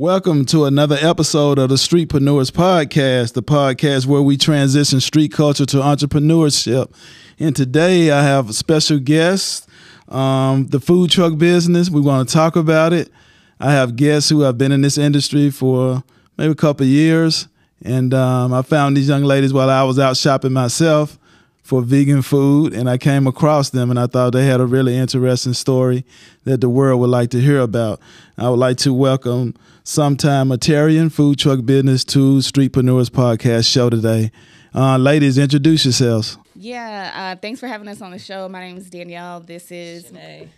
Welcome to another episode of the Streetpreneurs Podcast, the podcast where we transition street culture to entrepreneurship. And today I have a special guest, um, the food truck business. We want to talk about it. I have guests who have been in this industry for maybe a couple years. And um, I found these young ladies while I was out shopping myself for vegan food, and I came across them, and I thought they had a really interesting story that the world would like to hear about. I would like to welcome Sometimeatarian Food Truck Business to Streetpreneurs Podcast show today. Uh, ladies, introduce yourselves. Yeah, uh, thanks for having us on the show. My name is Danielle. This is Shanae.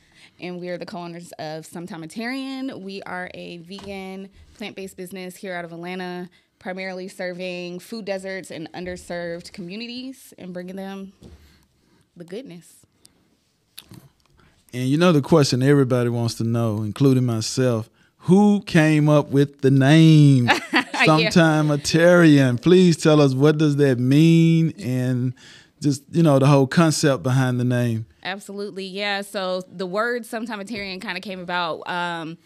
and we are the co-owners of Sometimeatarian. We are a vegan, plant-based business here out of Atlanta, primarily serving food deserts and underserved communities and bringing them the goodness. And you know the question everybody wants to know, including myself, who came up with the name Sometimeatarian? Please tell us what does that mean and just, you know, the whole concept behind the name. Absolutely, yeah. So the word Sometimeatarian kind of came about. Um,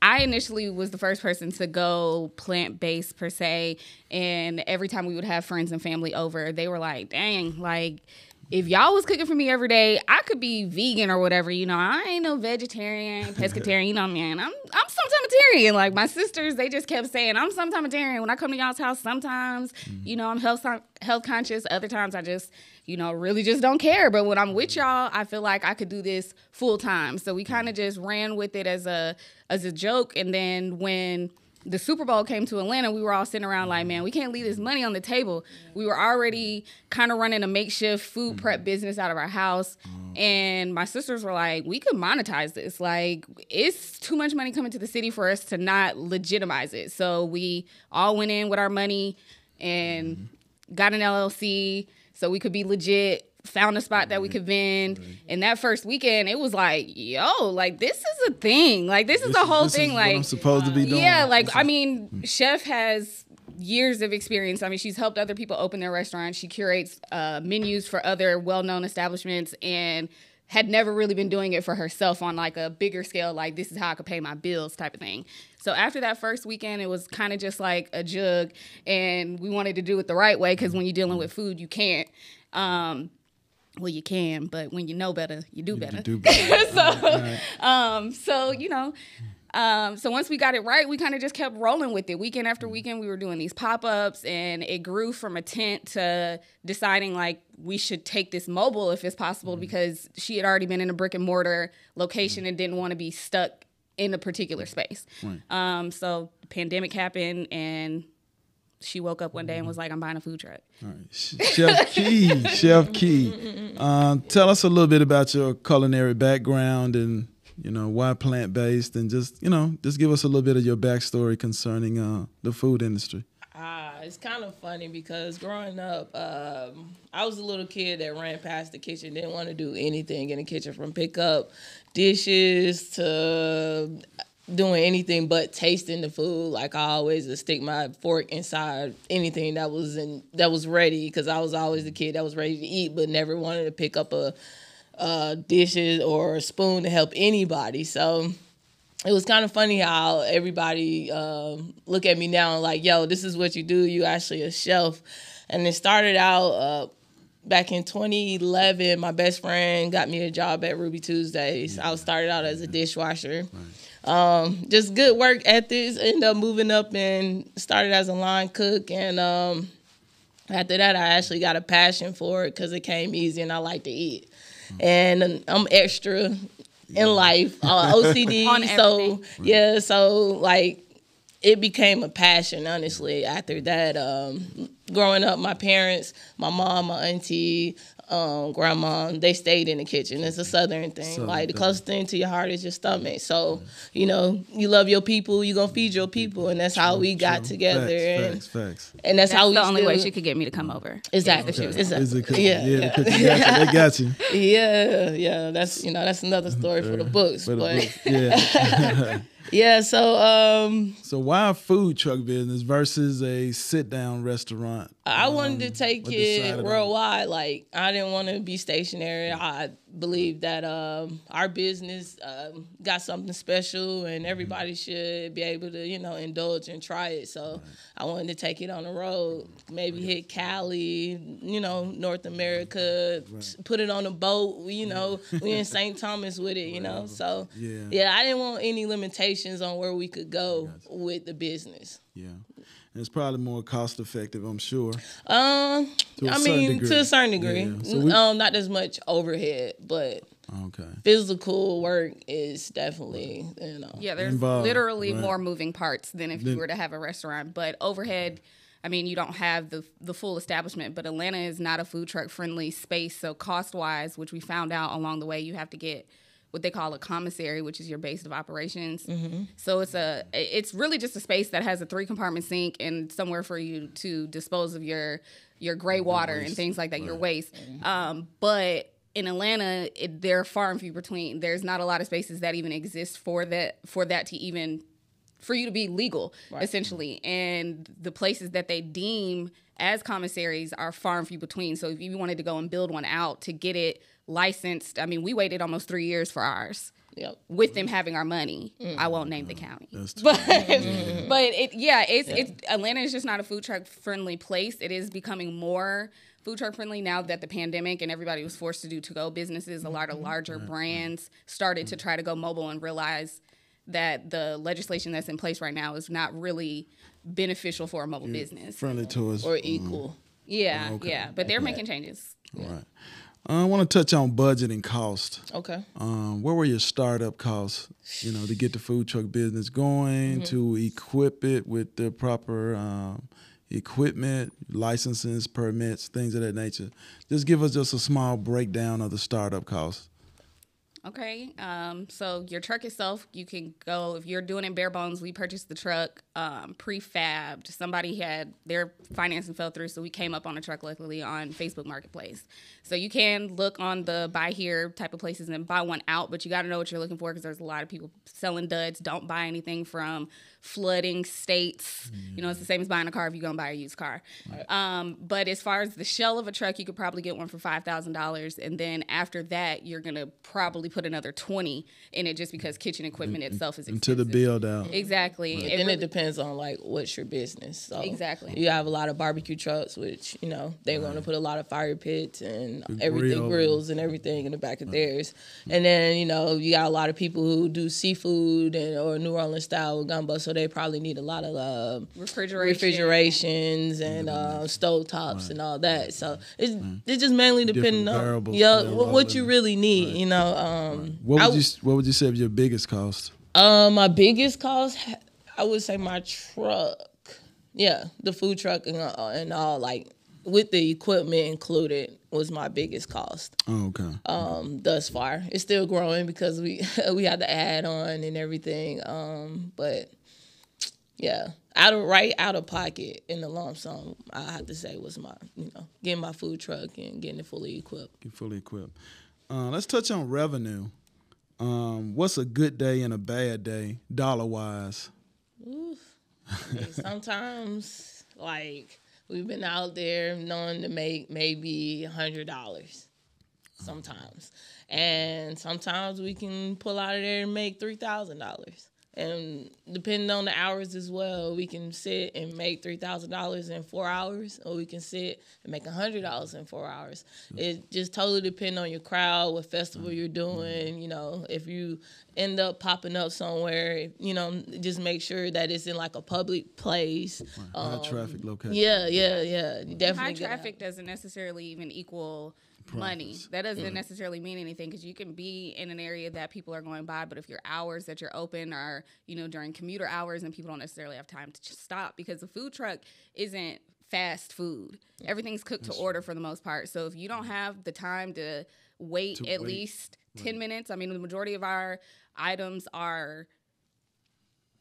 I initially was the first person to go plant based per se, and every time we would have friends and family over, they were like, "Dang, like." If y'all was cooking for me every day, I could be vegan or whatever. You know, I ain't no vegetarian, pescatarian. You know, man, I'm I'm sometimeatarian. Like my sisters, they just kept saying I'm sometimeatarian. When I come to y'all's house, sometimes mm-hmm. you know I'm health health conscious. Other times I just you know, really just don't care. But when I'm with mm-hmm. y'all, I feel like I could do this full time. So we mm-hmm. kind of just ran with it as a as a joke. And then when the Super Bowl came to Atlanta, we were all sitting around like, man, we can't leave this money on the table. We were already kind of running a makeshift food mm-hmm. prep business out of our house. And my sisters were like, we could monetize this. Like, it's too much money coming to the city for us to not legitimize it. So we all went in with our money and mm-hmm. got an LLC so we could be legit found a spot that we could vend and that first weekend it was like yo like this is a thing. Like this, is This the whole this thing like I'm supposed to be doing. yeah like This i is- mean chef has years of experience. I mean she's helped other people open their restaurants. She curates uh, menus for other well-known establishments and had never really been doing it for herself on like a bigger scale like this is how i could pay my bills type of thing. So after that first weekend it was kind of just like a jug and we wanted to do it the right way because when you're dealing with food you can't. Um, well you can but when you know better you do better. do better. so um so you know um so once we got it right we kind of just kept rolling with it. Weekend after weekend we were doing these pop-ups and it grew from a tent to deciding like we should take this mobile if it's possible because she had already been in a brick and mortar location and didn't want to be stuck in a particular space. Um so the pandemic happened and she woke up one day and was like i'm buying a food truck Chef Key, Chef Key. Um, tell us a little bit about your culinary background and you know why plant based, and just you know just give us a little bit of your backstory concerning uh, the food industry. Ah, it's kind of funny because growing up, um, I was a little kid that ran past the kitchen, didn't want to do anything in the kitchen from pick up dishes to doing anything but tasting the food. Like I always would stick my fork inside anything that was in that was ready because I was always the kid that was ready to eat but never wanted to pick up a uh, dishes or a spoon to help anybody. So it was kind of funny how everybody um, look at me now and like, yo, this is what you do. You actually a chef. And it started out uh, back in 2011. My best friend got me a job at Ruby Tuesdays. I started out as a dishwasher. Um, just good work ethics. Ended up moving up and started as a line cook. And um, after that, I actually got a passion for it because it came easy and I like to eat. And I'm extra in life, uh, OCD. On so yeah, so like it became a passion. Honestly, after that, um, growing up, my parents, my mom, my auntie, um, grandma, they stayed in the kitchen. It's a southern thing. Southern like the closest thing to your heart is your stomach. So you know, you love your people, you gonna feed your people, and that's how we got True. together. and, Facts, facts, facts. and that's, that's how we the only way she could get me to come over Exactly. Yeah, she was- Exactly. Is it cook- Yeah, yeah, yeah. the got you. They got you. Yeah, yeah, that's you know that's another story for the books, For the but book. Yeah. yeah. So um, so why a food truck business versus a sit down restaurant? I wanted to take it worldwide. Like I didn't want to be stationary. I believe that um, our business um, got something special, and everybody should be able to, you know, indulge and try it. So I wanted to take it on the road, maybe hit Cali, you know, North America, s- put it on a boat. You know, we in St. Thomas with it. You know, so Yeah. yeah, I didn't want any limitations on where we could go with the business. Yeah. And it's probably more cost effective, I'm sure. Um, To a I mean, degree. to a certain degree. Yeah, so we- um, not as much overhead, but Okay. physical work is definitely, you know. Yeah, there's Involved, literally right. more moving parts than if Then- you were to have a restaurant. But overhead, I mean, you don't have the the full establishment. But Atlanta is not a food truck friendly space, so cost wise, which we found out along the way, you have to get what they call a commissary, which is your base of operations. Mm-hmm. So it's a it's really just a space that has a three compartment sink and somewhere for you to dispose of your your gray water and things like that, your waste. Um, but in Atlanta, it, they're far and few between. There's not a lot of spaces that even exist for that for that to even for you to be legal essentially and the places that they deem as commissaries are far and few between so if you wanted to go and build one out to get it licensed i mean we waited almost three years for ours. Yep. with them having our money i won't name the county. That's but but it yeah it's it's atlanta is just not a food truck friendly place. It is becoming more food truck friendly now that the pandemic and everybody was forced to do to go businesses. A lot of mm-hmm. larger brands started to try to go mobile and realize that the legislation that's in place right now is not really beneficial for a mobile business. Friendly to us. Or equal. yeah oh, yeah but they're making changes. Right. I want to touch on budget and cost. Okay. Um, what were your startup costs? You know, to get the food truck business going, to equip it with the proper um, equipment, licenses, permits, things of that nature. Just give us just a small breakdown of the startup costs. Okay. Um, so your truck itself, you can go if you're doing it bare bones. We purchased the truck um, prefabbed. Somebody had their financing fell through, so we came up on a truck luckily on Facebook Marketplace. So you can look on the buy here type of places and buy one out, but you got to know what you're looking for because there's a lot of people selling duds. Don't buy anything from flooding states. You know, it's the same as buying a car if you're gonna buy a used car. Um, but as far as the shell of a truck, you could probably get one for five thousand dollars, and then after that, you're gonna probably put another twenty in it just because kitchen equipment itself is Into expensive. the build out. Exactly. It then really- it depends on like what's your business. So Exactly. You have a lot of barbecue trucks, which you know they're going to put a lot of fire pits and everything, grill. grills and everything in the back of theirs. And then you know you got a lot of people who do seafood and or New Orleans style gumbo, so they probably need a lot of uh, refrigeration. refrigerations and uh, stove tops and all that. So it's it's just mainly depending on yeah, yeah, what, what you really need. You know, um, What I would you What would you say was your biggest cost? uh, my biggest cost, I would say my truck. Yeah, the food truck and, uh, and all, like with the equipment included, was my biggest cost Oh, okay. um, thus far. It's still growing because we we had to add on and everything. Um, but yeah, out of right out of pocket in the lump sum, I have to say was my you know getting my food truck and getting it fully equipped. Get fully equipped. Uh, let's touch on revenue. Um, what's a good day and a bad day, dollar wise? And sometimes, like we've been out there knowing to make maybe a hundred dollars. Sometimes, and sometimes we can pull out of there and make three thousand dollars. And depending on the hours as well, we can sit and make three thousand dollars in four hours, or we can sit and make a hundred dollars in four hours. It just totally depends on your crowd, what festival you're doing. You know, if you end up popping up somewhere, you know, just make sure that it's in like a public place. High traffic location. Um, Yeah, yeah, yeah. You High traffic doesn't necessarily even equal money. That doesn't necessarily mean anything because you can be in an area that people are going by, but if your hours that you're open are, you know, during commuter hours and people don't necessarily have time to just stop because the food truck isn't fast food. Everything's cooked to order for the most part. So if you don't have the time to wait To at wait. least 10 minutes, I mean, the majority of our items are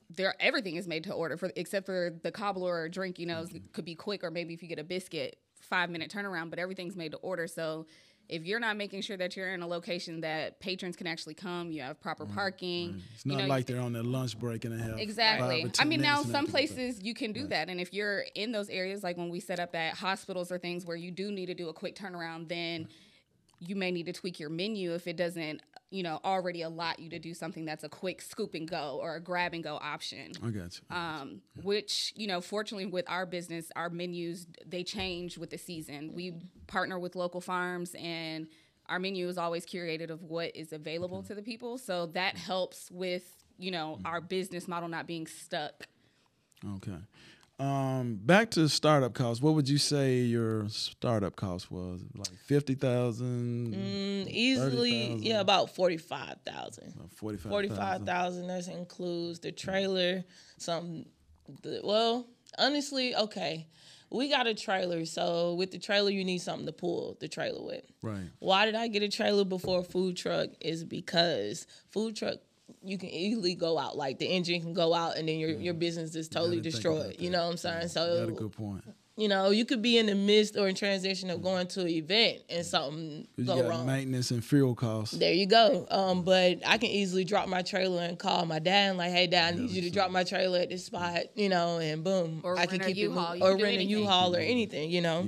there everything is made to order for except for the cobbler or drink you know Mm-hmm. could be quick or maybe if you get a biscuit five minute turnaround but everything's made to order. So if you're not making sure that you're in a location that patrons can actually come you have proper mm, parking It's not you know, like they're on their lunch break and they have Exactly. I mean, now some places you can do that, and if you're in those areas, like when we set up at hospitals or things where you do need to do a quick turnaround, then you may need to tweak your menu if it doesn't, you know, already allot you to do something that's a quick scoop and go or a grab and go option. I got you. Um, which you know, fortunately, with our business, our menus they change with the season. We partner with local farms, and our menu is always curated of what is available to the people. So that helps with you know our business model not being stuck. Okay. Um, back to startup costs. What would you say your startup cost was? Like fifty thousand, Mm, easily, 30,000. yeah, about forty five thousand. forty five. Forty five thousand. That includes the trailer. Some, the, well, honestly, okay, we got a trailer. So with the trailer, you need something to pull the trailer with. Right. Why did I get a trailer before a food truck? Is because food truck you can easily go out. Like the engine can go out, and then your your business is totally Gotta destroyed. You know what I'm saying? You So got a good point. you know, you could be in the midst or in transition of going to an event and something You go got wrong. maintenance and fuel costs. There you go. Um, but I can easily drop my trailer and call my dad and like, hey, dad, I need you to drop my trailer at this spot, you know, and boom, Or I can keep it U-Haul. moving. You or rent a anything. U-Haul or anything, you know.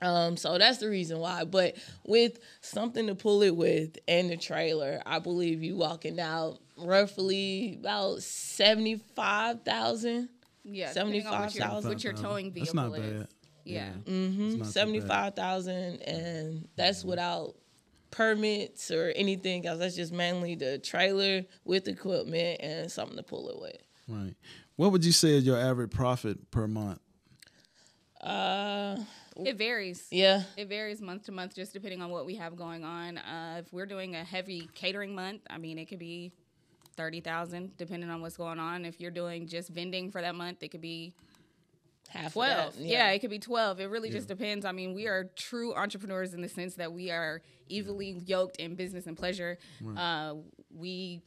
Yeah. Yeah. Um, so that's the reason why. But with something to pull it with and the trailer, I believe you walking out roughly about seventy five thousand. Yeah, depending on what your- 75,000. What your towing That's vehicle not is. bad. Yeah. It's not too bad. seventy five thousand, and that's without permits or anything else. That's just mainly the trailer with equipment and something to pull it with. Right. What would you say is your average profit per month? Uh, It varies. yeah, It varies month to month, just depending on what we have going on. Uh, if we're doing a heavy catering month, I mean, it could be thirty thousand, depending on what's going on. If you're doing just vending for that month, it could be half twelve. That, yeah. it could be twelve. It really just depends. I mean, we are true entrepreneurs in the sense that we are evenly yoked in business and pleasure. Uh, we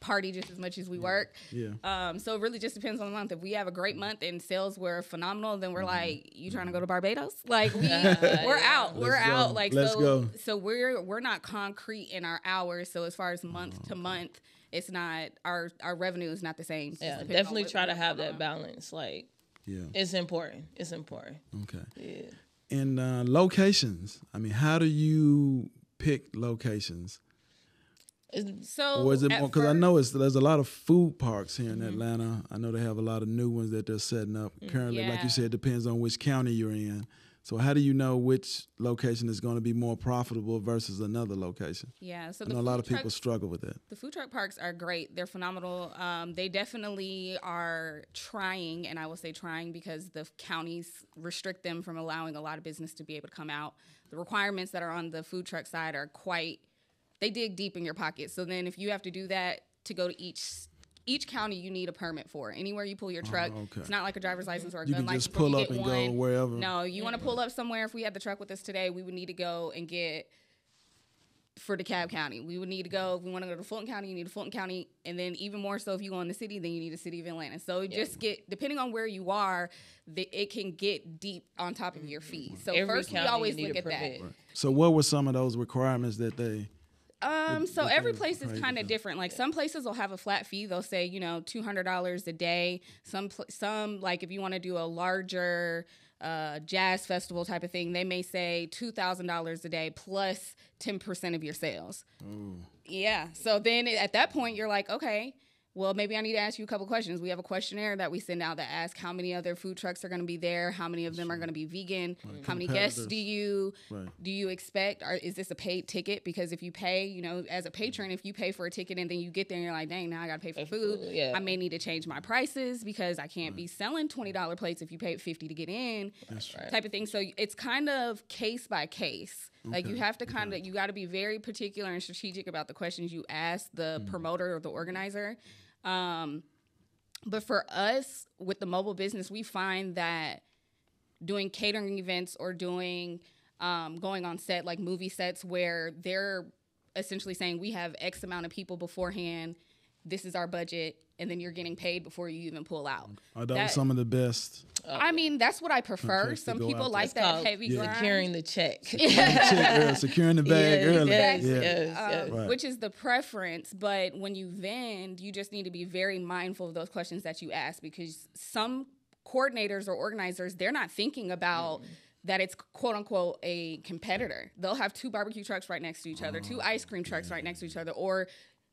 party just as much as we work. Yeah. Um, so it really just depends on the month. If we have a great month and sales were phenomenal, then we're Mm-hmm. like, "You trying to go to Barbados?" Like we, we're out, we're go. out. Like Let's so, go. so we're we're not concrete in our hours. So as far as month Oh, to month, it's not our our revenue is not the same. Just Yeah, definitely try to have have that on. balance. Like Yeah. it's important. It's important. Okay. Yeah. And uh, locations. I mean, how do you pick locations? So Or is it more? Because I know it's there's a lot of food parks here Mm-hmm. in Atlanta. I know they have a lot of new ones that they're setting up currently. Like you said, it depends on which county you're in. So how do you know which location is going to be more profitable versus another location? Yeah, so I the know a lot of people trucks- struggle with that. The food truck parks are great. They're phenomenal. Um, they definitely are trying, and I will say trying because the counties restrict them from allowing a lot of business to be able to come out. The requirements that are on the food truck side are quite, they dig deep in your pocket. So then if you have to do that to go to each each county you need a permit for. Anywhere you pull your oh, truck, Oh, okay. it's not like a driver's license or a You gun can license. just where you pull up get and go wherever. No, you want to pull up somewhere. If we had the truck with us today, we would need to go and get for DeKalb County. We would need to go if we want to go to Fulton County, you need a Fulton County, and then even more so if you go in the city, then you need a city of Atlanta. So it just get depending on where you are, the, it can get deep on top of your fees. So Every first we you always look a at that. permit. So what were some of those requirements that they? Um, so every place is kind of different. Like some places will have a flat fee. They'll say, you know, two hundred dollars a day. Some pl- some like if you want to do a larger uh, jazz festival type of thing, they may say two thousand dollars a day plus ten percent of your sales. Yeah. So then at that point, you're like, okay, well, maybe I need to ask you a couple questions. We have a questionnaire that we send out that asks how many other food trucks are going to be there, how many of them are going to be vegan, how many guests do you Right. do you expect? Or is this a paid ticket? Because if you pay, you know, as a patron, if you pay for a ticket and then you get there and you're like, dang, now I got to pay for food. food, yeah. I may need to change my prices because I can't be selling twenty dollar plates if you paid fifty to get in. That's right. Type of thing. So it's kind of case by case. Like you have to kind of you got to be very particular and strategic about the questions you ask the mm. promoter or the organizer. Um, but for us with the mobile business, we find that doing catering events or doing um, going on set like movie sets where they're essentially saying we have X amount of people beforehand. This is our budget, and then you're getting paid before you even pull out. Uh, Are those That- some of the best? I mean, that's what I prefer. Some people like It's that called heavy grind. securing the check. Check early, securing the bag Yes, early. yes, yeah. yes, um, yes. Right. which is the preference. But when you vend, you just need to be very mindful of those questions that you ask because some coordinators or organizers they're not thinking about that it's quote unquote a competitor. They'll have two barbecue trucks right next to each other, two oh, ice cream trucks right next to each other, or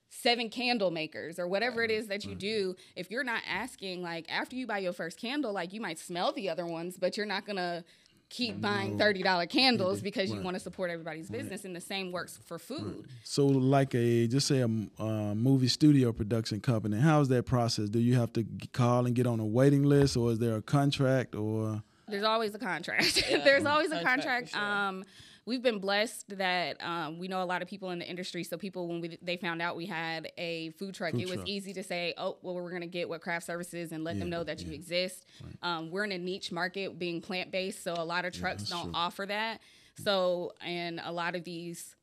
seven candle makers or whatever it is that you do if you're not asking like after you buy your first candle like you might smell the other ones but you're not gonna keep buying $30 candles because you want to support everybody's business and the same works for food. So, like a just say a uh, movie studio production company, how is that process? Do you have to call and get on a waiting list, or is there a contract, or? There's always a contract. There's always a Contract, contract. sure. Um, we've been blessed that um, we know a lot of people in the industry. So people, when we they found out we had a food truck, Food it was truck. easy to say, "Oh, well, we're going to get what craft services and let them know that you exist." Um, we're in a niche market, being plant based, so a lot of trucks don't offer that. So, and a lot of these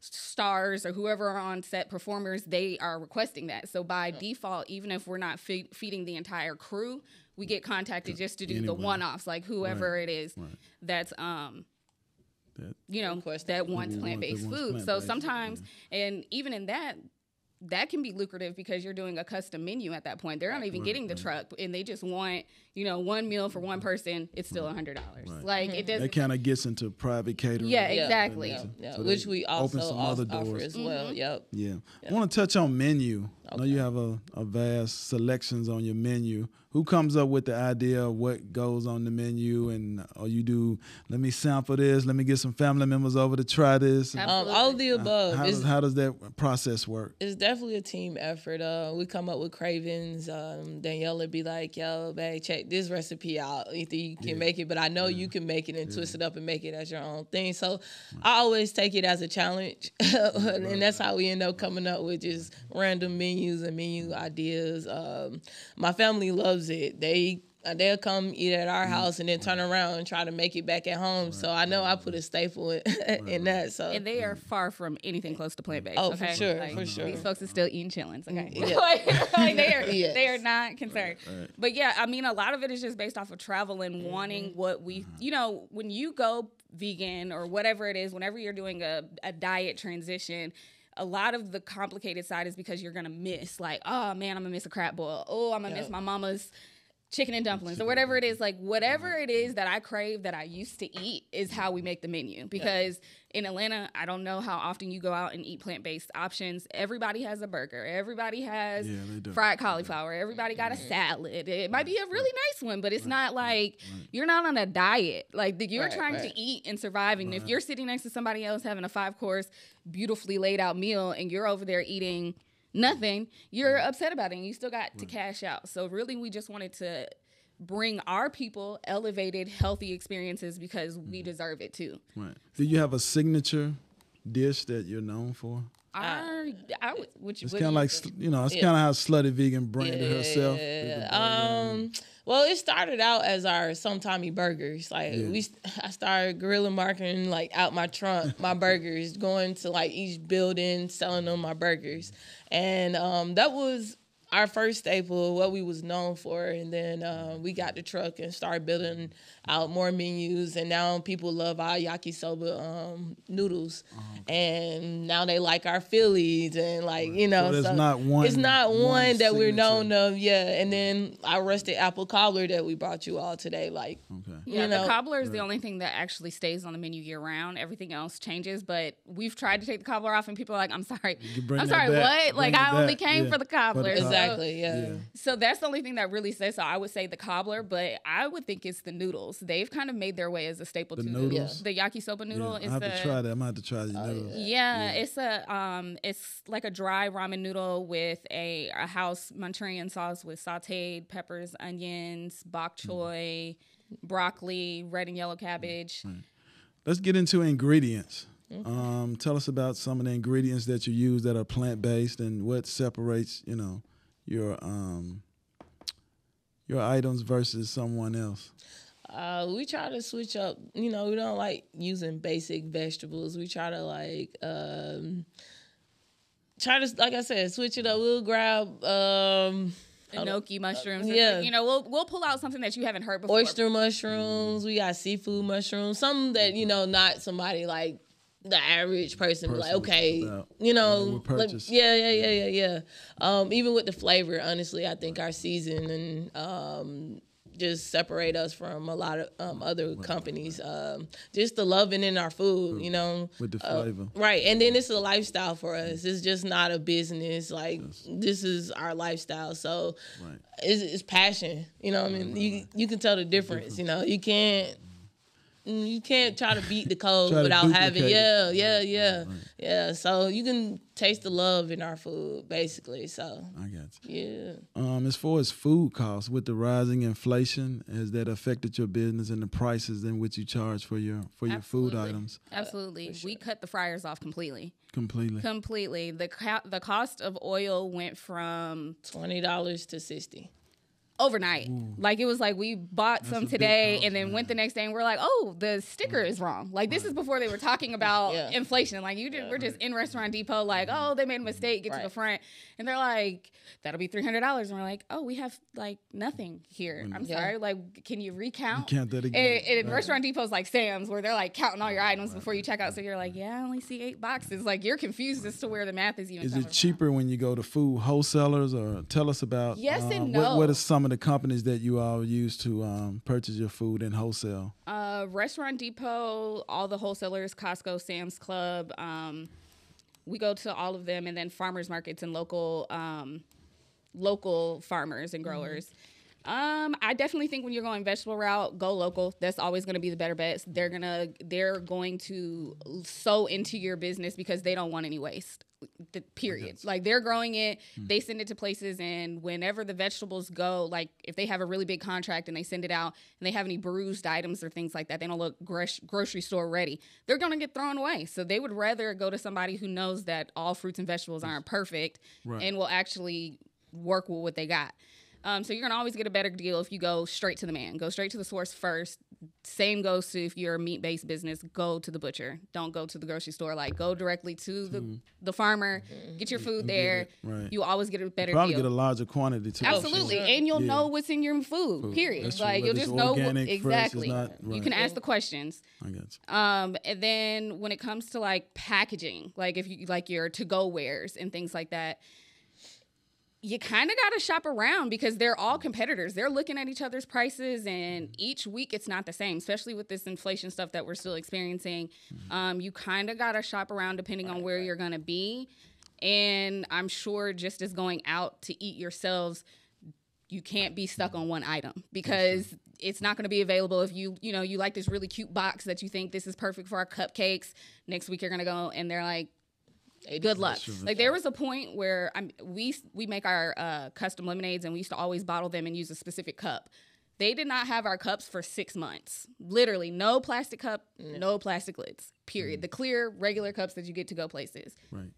stars or whoever are on set performers they are requesting that so by default even if we're not fe- feeding the entire crew we get contacted just to do the one-offs like whoever it is that's um that? you know Requesting. that wants Who want- that plant-based wants food so plant-based, sometimes and even in that that can be lucrative because you're doing a custom menu at that point. They're not even getting the truck, and they just want you know one meal for one person. It's still a hundred dollars. Like it doesn't. kind of gets into private catering. Yeah, Yeah, exactly. Yeah, yeah. So which they we open also some off- other offer doors. as Mm-hmm. well. Yep. Yeah. I want to touch on menu. I know you have a, a vast selections on your menu. Who comes up with the idea of what goes on the menu and or you do let me sample this, let me get some family members over to try this. Um, all of the above. How It's- does, how does that process work? it's definitely a team effort. Uh, we come up with cravings. Um, Danielle would be like, "Yo, babe, check this recipe out. Either you can make it, but I know you can make it and twist it up and make it as your own thing." So I always take it as a challenge, and that's how we end up coming up with just random menus and menu ideas. Um, my family loves it. They Uh, they'll come eat at our mm, house and then turn around and try to make it back at home. So I know I put a staple in, in that. So and they are far from anything close to plant based. Oh, for sure, Like, for sure. These folks are still eating chillins. Okay, mm, Yeah. like, like, they are Yes. they are not concerned. But yeah, I mean, a lot of it is just based off of travel and wanting mm-hmm. what we, mm-hmm. you know, when you go vegan or whatever it is, whenever you're doing a, a diet transition. A lot of the complicated side is because you're gonna miss, like, oh man, I'm gonna miss a crab boil. Oh, I'm gonna miss my mama's chicken and dumplings or whatever it is like whatever it is that i crave that i used to eat is how we make the menu. Because in atlanta i don't know how often you go out and eat plant-based options. Everybody has a burger. Everybody has Yeah, fried cauliflower. Everybody got a salad. It might be a really nice one but it's not like you're not on a diet. Like the- you're Right, trying right. to eat and survive and if you're sitting next to somebody else having a five course beautifully laid out meal and you're over there eating nothing, you're mm. upset about it and you still got to mm. cash out. So really we just wanted to bring our people elevated healthy experiences because we mm. deserve it too. Right. Do you have a signature dish that you're known for? Our, I uh, would, which It's kind of do you like think? you know, it's kind of how Slutty Vegan branded herself. Yeah. Um. Well, it started out as our sometimey burgers. Like Yeah. we, I started guerrilla marketing like out my trunk, my burgers, going to like each building, selling them my burgers, and um, that was our first staple, what we was known for. And then uh, we got the truck and started building out more menus, and now people love our yakisoba um, noodles, and now they like our Phillies, and like you know, So there's not one- It's not one one, that we're known of, yeah. And then our rusted apple cobbler that we brought you all today, like Okay. Yeah, know- the cobbler is the only thing that actually stays on the menu year round. Everything else changes, but we've tried to take the cobbler off, and people are like, "I'm sorry, I'm sorry, back. what? Bring Like it I only back. came Yeah. for the cobbler." For the So- exactly, yeah. Yeah. So that's the only thing that really says. So I would say the cobbler, but I would think it's the noodles. They've kind of made their way as a staple The too. noodles? The yakisoba noodle Yeah, is I have the to try that. I'm gonna have to try the noodles. yeah, it's a um, it's like a dry ramen noodle with a, a house Manchurian sauce with sautéed peppers, onions, bok Mm. choy, broccoli, red and yellow cabbage. Let's get into ingredients. Um, tell us about some of the ingredients that you use that are plant based and what separates, you know, your um, your items versus someone else. Uh, we try to switch up. You know, we don't like using basic vegetables. We try to like um, try to, like I said, switch it up. We'll grab um, Enoki mushrooms. It's yeah. like, you know, we'll we'll pull out something that you haven't heard before. oyster mushrooms. We got seafood mushrooms. Some that you know, not somebody like the average person. be like, okay, you know, like- yeah, yeah, yeah, yeah, yeah. Um, even with the flavor, honestly, I think our season and um, just separate us from a lot of um, other companies. Um, just the loving in our food, you know, With the Uh, flavor. right? And then it's a lifestyle for us. It's just not a business. Like this is our lifestyle. So Right. it's, it's passion. You know, what I mean, you you can tell the difference. You know, you can't. Mm, You can't try to beat the code without having, duplicate yeah, yeah, yeah, yeah. So you can taste the love in our food, basically. So I got you. yeah. Um, as far as food costs, with the rising inflation, has that affected your business and the prices in which you charge for your for your food Absolutely. items Absolutely. We cut the fryers off completely. completely? Completely. The co- the cost of oil went from Twenty dollars to sixty. Overnight. Mm. Like it was like we bought some today and then went the next day and we're like, oh, the sticker mm. is wrong. Like this is before they were talking about Yeah. inflation. Like you did, we're just in Restaurant Depot, like, mm-hmm. oh, they made a mistake. Get to the front, and they're like, that'll be three hundred dollars, and we're like, oh, we have like nothing here. Mm. I'm Yeah. sorry. Like, can you recount? Recount that again. And, and Restaurant Depot's like Sam's, where they're like counting all your items before you check out. So you're like, yeah, I only see eight boxes. Like you're confused as to where the math is even. Is it from. cheaper when you go to food wholesalers, or tell us about? Yes uh, and what, what no. are some of the companies that you all use to um, purchase your food in wholesale? Uh, Restaurant Depot, all the wholesalers, Costco, Sam's Club. Um, we go to all of them, and then farmers markets and local um, local farmers and growers. Um, I definitely think when you're going vegetable route, go local. That's always going to be the better bet. They're gonna they're going to sow into your business because they don't want any waste. The period. Like they're growing it, they send it to places, and whenever the vegetables go, like if they have a really big contract and they send it out, and they have any bruised items or things like that, they don't look gros- grocery store ready. They're gonna get thrown away. So they would rather go to somebody who knows that all fruits and vegetables aren't perfect Right. and will actually work with what they got. Um, so you're gonna always get a better deal if you go straight to the man. Go straight to the source first. Same goes to if you're a meat based business. Go to the butcher. Don't go to the grocery store. Like go directly to the the farmer. Get your food there. right. You always get a better Probably deal. get a larger quantity too. Absolutely, sure. and you'll Yeah. know what's in your food. Period. That's. Like you'll just know what, organic, fresh, it's exactly. not- You can ask the questions. I got you. Um, and then when it comes to like packaging, like if you like your to go wares and things like that, you kind of got to shop around because they're all mm. competitors. They're looking at each other's prices, and mm. each week it's not the same, especially with this inflation stuff that we're still experiencing. Mm. Um, you kind of got to shop around depending on where you're going to be. And I'm sure just as going out to eat yourselves, you can't be stuck on one item because it's not going to be available if you you know you like this really cute box that you think this is perfect for our cupcakes next week you're going to go and they're like good luck. like there was a point where I'm, we we make our uh, custom lemonades and we used to always bottle them and use a specific cup. They did not have our cups for six months. Literally no plastic cup no plastic lids period. The clear regular cups that you get to go places. Right.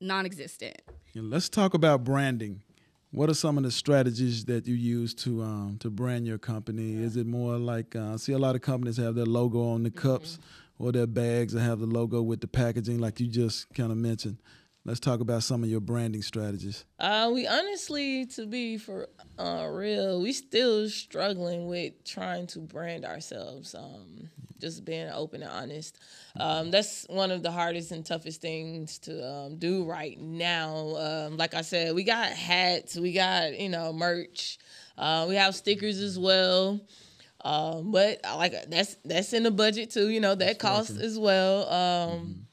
non-existent. And let's talk about branding. What are some of the strategies that you use to um, to brand your company? Is it more like uh, see a lot of companies have their logo on the cups or their bags that have the logo with the packaging, like you just kind of mentioned. Let's talk about some of your branding strategies. Uh, we honestly, to be for uh, real, we still struggling with trying to brand ourselves. Um, just being open and honest. Um, that's one of the hardest and toughest things to um, do right now. Um, like I said, we got hats, we got you know merch, uh, we have stickers as well. Um, but like that's that's in the budget too. You know that costs as well. Um,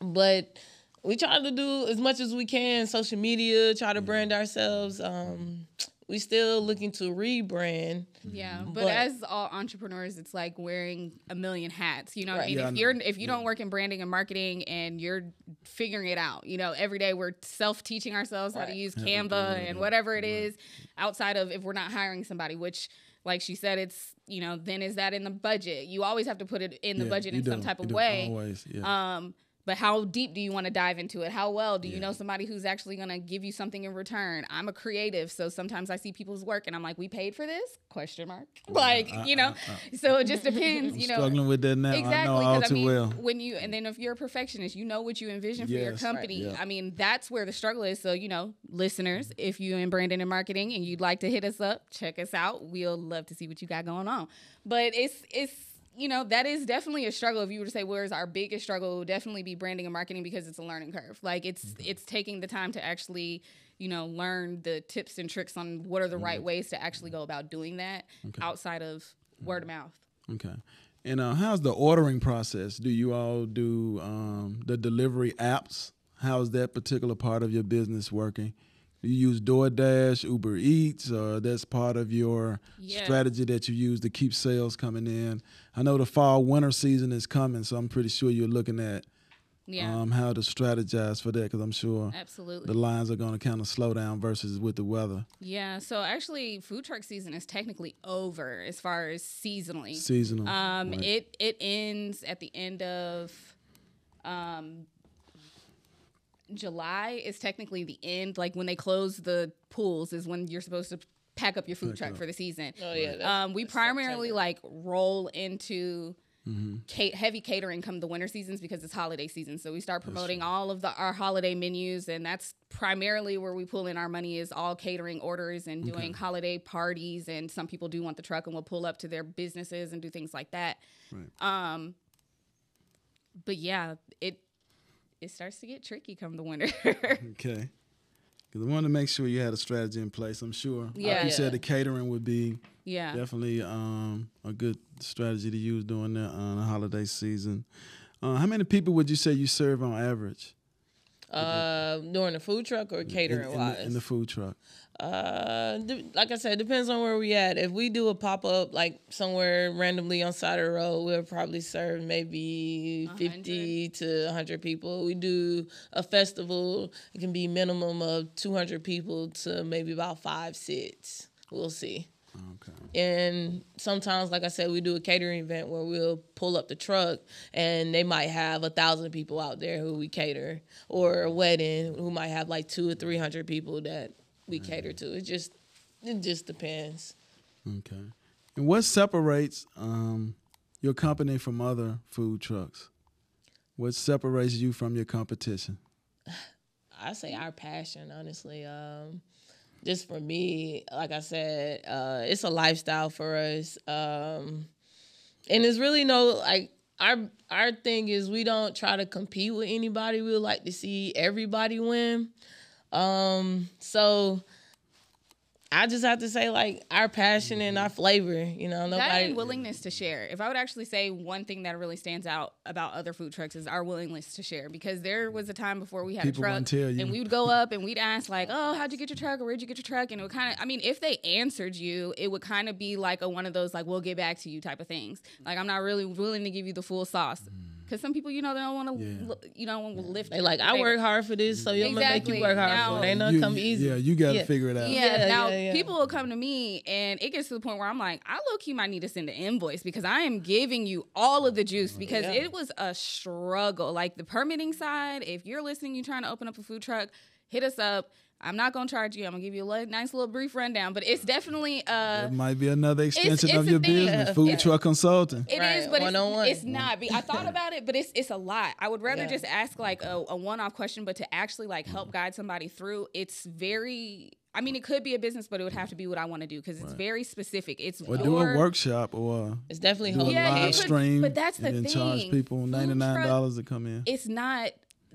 but we try to do as much as we can social media try to brand ourselves um we still looking to rebrand Yeah, but, But- as all entrepreneurs, it's like wearing a million hats. You know what I mean? Yeah, if know. you're if you don't work in branding and marketing and you're figuring it out, you know, every day we're self teaching ourselves how to use Canva and whatever it is outside of if we're not hiring somebody, which like she said, it's you know, then is that in the budget? You always have to put it in the Yeah, budget in some type of do. way. Always, yeah. Um, but how deep do you want to dive into it? How well do you know somebody who's actually going to give you something in return? I'm a creative, so sometimes I see people's work and I'm like, "We paid for this?" Question mark. Like, uh, you know. Uh, uh, so it just depends, I'm you know. struggling with that now. Exactly, I know all 'cause too I mean, well. when you and then if you're a perfectionist, you know what you envision for your company. right, yeah. I mean, that's where the struggle is. So, you know, listeners, if you in branding and marketing and you'd like to hit us up, check us out. We'll love to see what you got going on. But it's it's you know, that is definitely a struggle. If you were to say where's our biggest struggle, it would definitely be branding and marketing because it's a learning curve. Like it's Mm-hmm. it's taking the time to actually you know, learn the tips and tricks on what are the right ways to actually go about doing that outside of word of mouth. Okay. And uh, how's the ordering process? Do you all do um, the delivery apps? How's that particular part of your business working? Do you use DoorDash, Uber Eats, or that's part of your Yeah. strategy that you use to keep sales coming in? I know the fall winter season is coming, so I'm pretty sure you're looking at Yeah, um, how to strategize for that because I'm sure absolutely. the lines are going to kind of slow down versus with the weather Yeah, so actually, food truck season is technically over as far as seasonally. seasonal. Um, right? it it ends at the end of um, July. Is technically the end. Like when they close the pools, is when you're supposed to pack up your food truck for the season. Oh yeah. that's- Um, we that's primarily September. like roll into ca- heavy catering come the winter seasons because it's holiday season. So we start promoting all of the our holiday menus, and that's primarily where we pull in our money is all catering orders and doing holiday parties. And some people do want the truck, and we'll pull up to their businesses and do things like that. Right. Um, but yeah, it it starts to get tricky come the winter. Okay. Because I wanted to make sure you had a strategy in place. I'm sure. Yeah. Like you Yeah. said, the catering would be yeah. definitely um, a good strategy to use during the, uh, the holiday season. Uh, how many people would you say you serve on average Uh, during the food truck or in, catering in wise? the, in the food truck? Uh, de- like I said, depends on where we at. If we do a pop up like somewhere randomly on side of the road, we'll probably serve maybe fifty to hundred people. We do a festival, it can be minimum of two hundred people to maybe about five sits. We'll see. Okay. And sometimes, like I said, we do a catering event where we'll pull up the truck and they might have a thousand people out there who we cater, or a wedding who might have like two or three hundred people that we cater to. It just it just depends. Okay. And what separates um, your company from other food trucks? What separates you from your competition? I say our passion, honestly. Um, just for me, like I said, uh, it's a lifestyle for us, um, and it's really no like our our thing is we don't try to compete with anybody. We like to see everybody win. Um, so I just have to say, like our passion and our flavor. You know, that nobody. and willingness to share. If I would actually say one thing that really stands out about other food trucks is our willingness to share. Because there was a time before we had People a truck, tell you. and we would go up and we'd ask like, "Oh, how'd you get your truck? Or where'd you get your truck?" And it would kind of, I mean, if they answered you, it would kind of be like a one of those like, "We'll get back to you" type of things. Like I'm not really willing to give you the full sauce. Mm. Because some people, you know, they don't want to, Yeah. you know, want to lift. they like I work hard for this, so you're gonna make you work hard Now- for it. Ain't not You- come easy. Yeah, you got to Yeah. figure it out. Yeah, Yeah, now yeah, yeah. people will come to me and it gets to the point where I'm like, I look, you might need to send an invoice because I am giving you all of the juice because Yeah. it was a struggle. Like the permitting side, if you're listening, you're trying to open up a food truck, hit us up. I'm not gonna charge you. I'm gonna give you a nice little brief rundown, but it's definitely uh That might be another extension it's of your business, food Yeah. truck consulting. It is, Right, but it's, one-on-one. it's not. Be- I thought about it, but it's it's a lot. I would rather Yeah. just ask like a, a one off question, but to actually like help guide somebody through, it's very. I mean, it could be a business, but it would have to be what I want to do because it's very specific. It's Or do a workshop or It's definitely do a holding Yeah, live you stream but that's the and then charge people $99 to come in. It's not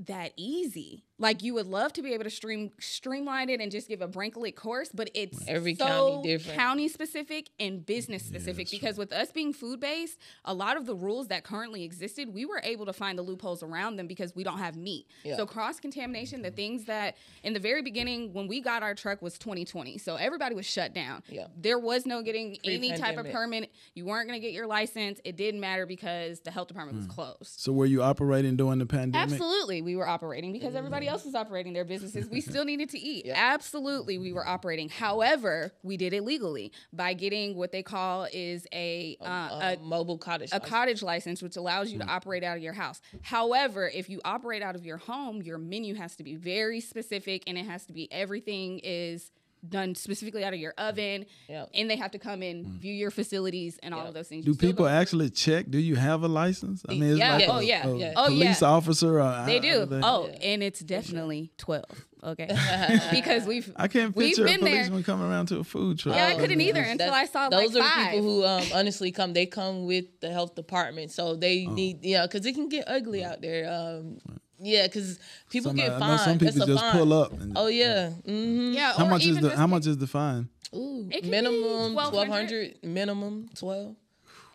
that easy. Like you would love to be able to stream streamline it and just give a Brinklet course, but it's Every so county different. county specific and business specific. because with us being food based, a lot of the rules that currently existed, we were able to find the loopholes around them because we don't have meat. Yeah. So cross contamination, the things that in the very beginning when we got our truck was 2020, so everybody was shut down. Yeah. There was no getting any type of permit. You weren't going to get your license. It didn't matter because the health department Hmm. was closed. So were you operating during the pandemic? Absolutely, we were operating because everybody else was operating their businesses. We still needed to eat. Absolutely, we were operating. However, we did it legally by getting what they call is a uh, a mobile cottage. a, a license. cottage license, which allows you to operate out of your house. However, if you operate out of your home, your menu has to be very specific, and it has to be everything is done specifically out of your oven, Yep. and they have to come in, view your facilities, and all of those things. Do people go- actually check? Do you have a license? I mean, it's Yeah. like Oh, a, yeah. a Yeah. Oh, police yeah. officer. Or They how- do. how Oh, and it's definitely twelve. Okay, because we've I can't we've picture a been there. policeman coming around to a food truck. Yeah, I couldn't either yes. until That- I saw those like are five. people who um, honestly come. They come with the health department, so they Oh. need yeah, because it can get ugly out there. Um, Yeah, because people Some, get I know fined. some people It's a just fine. pull up. And, Oh yeah. hmm Yeah. how much is the how much is the fine? Ooh, It minimum 1200. Minimum twelve.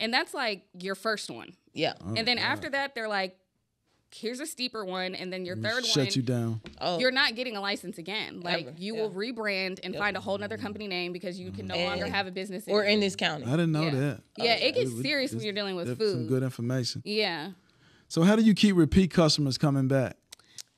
And that's like your first one. Yeah. Oh, and then after that, they're like, here's a steeper one. And then your third Shut one, shut you down. Oh, you're not getting a license again. Like Ever, you yeah. will rebrand and find a whole nother company name because you can no And- longer have a business. or in this county. I didn't know Yeah. that. Yeah, it gets would- serious when you're dealing with that's Some food. good information. Yeah. So how do you keep repeat customers coming back?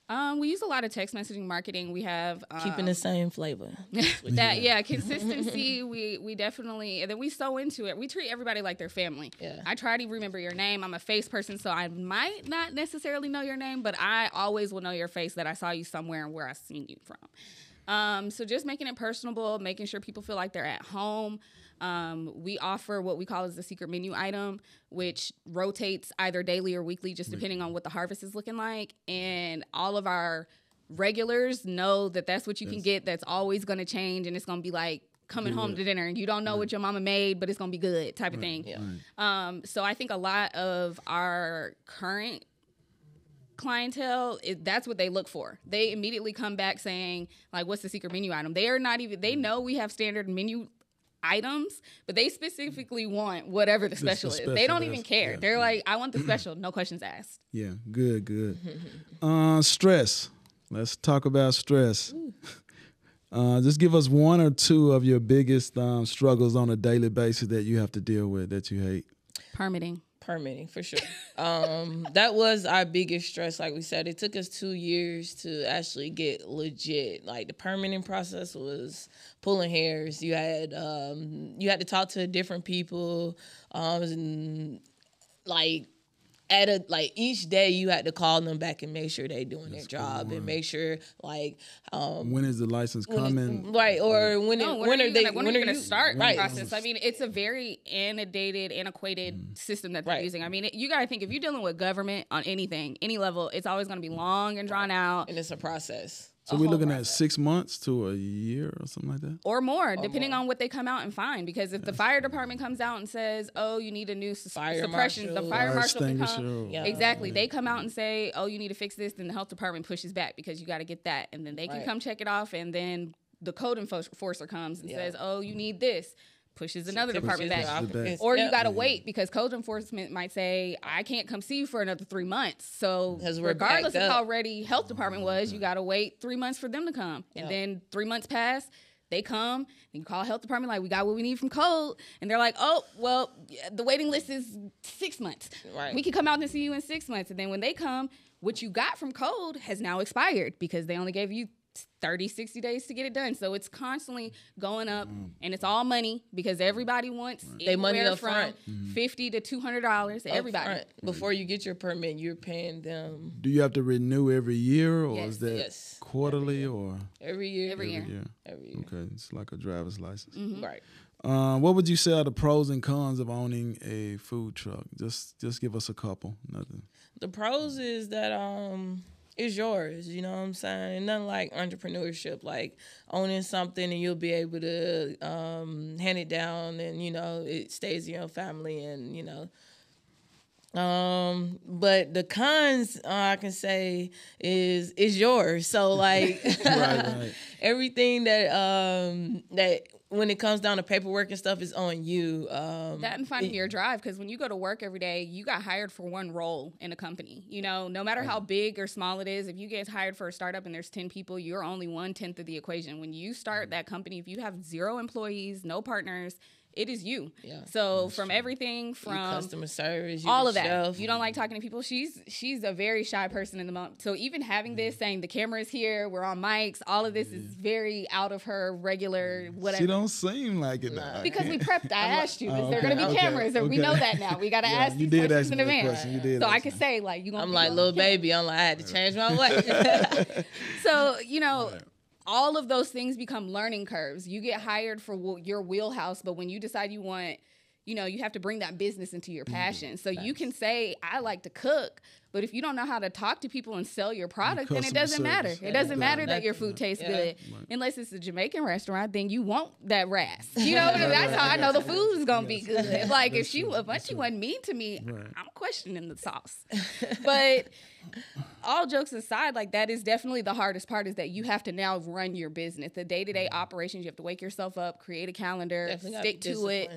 Um, we use a lot of text messaging marketing. We have um, Keeping the same flavor. that yeah consistency we we definitely and then we sew into it we treat everybody like their family Yeah. i try to remember your name i'm a face person so i might not necessarily know your name but i always will know your face that i saw you somewhere and where i seen you from um, so just making it personable making sure people feel like they're at home um, we offer what we call as the secret menu item which rotates either daily or weekly just depending on what the harvest is looking like. And all of our regulars know that that's what you can get that's always going to change and it's going to be like coming home to dinner. And you don't know what your mama made but it's going to be good type of thing. Yeah. um, so i think a lot of our current clientele it, that's what they look for. They immediately come back saying like what's the secret menu item? They are not even they know we have standard menu items but they specifically want whatever the special is they don't even care yeah. they're like i want the special no questions asked Yeah, good, good. uh, stress. Let's talk about stress. Uh, just give us one or two of your biggest um, struggles on a daily basis that you have to deal with that you hate. permitting permitting for sure. um, that was our biggest stress. Like we said, it took us two years to actually get legit. Like the permitting process was pulling hairs. You had um, you had to talk to different people. Um, and, like at a like each day you had to call them back and make sure they're doing their job and make sure like um When is the license coming? right or when it, No, when, are, are they gonna, when, are you going to start right the process? I mean, it's a very antiquated, antiquated system that they're Right. using. I mean, it, you got to think if you're dealing with government on anything, any level, it's always going to be long and drawn out. and it's a process. So we're looking at six months to a year or something like that. or more, depending on what they come out and find. Because if the fire department comes out and says, "Oh, you need a new sus- Fire suppression," the fire Fire marshal can come. Yeah. Exactly, they come out and say, "Oh, you need to fix this," then the health department pushes back because you got to get that, and then they can Right. come check it off, and then the code enforcer comes and Yeah. says, "Oh, you need this," pushes another department Pushes back. back. applicants- Or you got to wait because code enforcement might say, I can't come see you for another three months. So, 'Cause we're regardless of how ready health department was, you got to wait three months for them to come. And Yep. then three months pass, they come, and you call health department, like, we got what we need from code. And they're like, oh, well, the waiting list is six months. Right. We can come out and see you in six months. And then when they come, what you got from code has now expired because they only gave you 30 60 days to get it done so it's constantly going up and it's all money because everybody wants They money anywhere up from front. 50 to 200 dollars everybody Upfront, before you get your permit, you're paying them Do you have to renew every year or Yes. is that Yes. quarterly or every year. Every year. yeah? Every year. Okay, it's like a driver's license. Right. Uh, what would you say are the pros and cons of owning a food truck? Just just give us a couple. Nothing. The pros is that um it's yours, you know what I'm saying? Nothing like entrepreneurship, like owning something and you'll be able to um hand it down and you know, it stays in your family and you know um but the cons uh, i can say is is yours so like Right, right. everything that um that when it comes down to paperwork and stuff is on you um that and finding your drive because when you go to work every day you got hired for one role in a company you know? No matter how big or small it is if you get hired for a startup and there's 10 people you're only one tenth of the equation. When you start that company if you have zero employees no partners it is you Yeah. so from everything from customer service you all the of that. chef. You don't like talking to people. She's she's a very shy person in the moment. So even having this, saying the camera is here, we're on mics, all of this is very out of her regular whatever. She don't seem like it. now. because we prepped. I asked you, is oh, there okay, going to be okay, cameras? And we know that now. We got to Yeah, ask you these did questions ask in me that advance. question. You did so I can me. say like you. Gonna I'm be like little camera. baby. I'm like I had to change my way. So you know. All of those things become learning curves. You get hired for wh- your wheelhouse, but when you decide you want, you know, you have to bring that business into your passion. So you can say, I like to cook, but if you don't know how to talk to people and sell your product, then it doesn't matter. service. It doesn't Yeah. matter that your food tastes Yeah. good. Unless it's a Jamaican restaurant, then you want that ras. You know, what I mean? that's how I know the food is gonna be good. Like if she, if she wasn't mean to me, I'm questioning the sauce. But all jokes aside, like that is definitely the hardest part is that you have to now run your business. The day to day operations, you have to wake yourself up, create a calendar, Definitely stick to it.